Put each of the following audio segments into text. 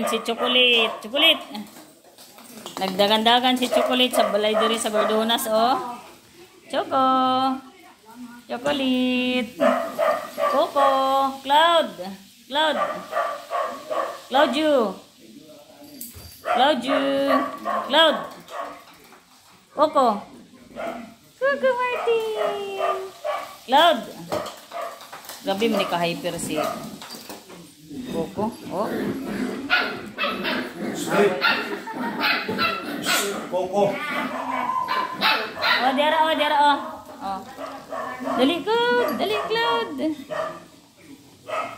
Ayan, si Chocolate. Chocolate. Nagdagandagan si Chocolate sa balay diri sa Gordonas, oh. Choco. Chocolate. Coco. Cloud. Cloud. Cloud you. Cloud. Coco. Coco Martin. Cloud. Grabe mo ni ka-hyper si Coco. Oh. Coco. Oh, diara, oh, diara, oh. Oh. Dali, Cloud. Dali, Cloud.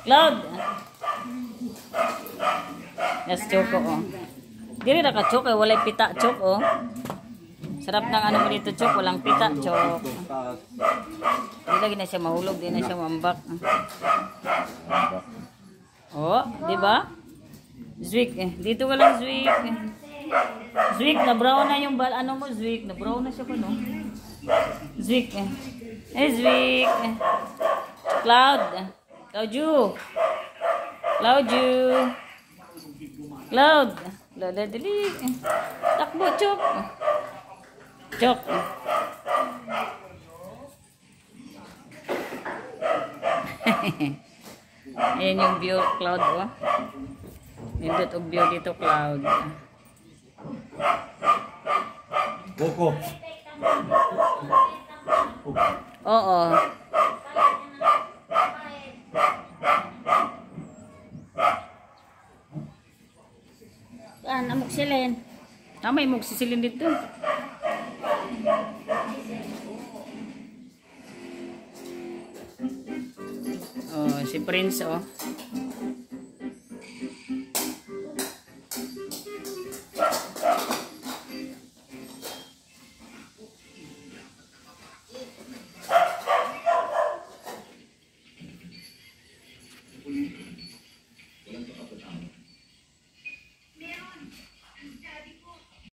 Cloud. Yes, Choco, oh. Dili na ka, Choco. Walay pita, Choco, oh. Sarap ng ano mo dito, Choco. Walang pita, Choco. Hindi lagi na siya mahulog. Di na siya mambak. Oh, di ba? Zwick, eh. Dito ka lang, Zwick. Zwick, na-brown na yung bal. Ano mo, Zwick? Na-brown na siya pa, no? Zwick, eh. Eh, Zwick. Cloud. Cloud you. Cloud you. Cloud. Cloud, dali. Takbo, Chok. Chok. Ayan yung view, Cloud, oh. Nindot og view dito, Cloud. Coco. Oo. Saan? Amok silin. Ah, may mog sisilin dito. Oh, si Prince, oh.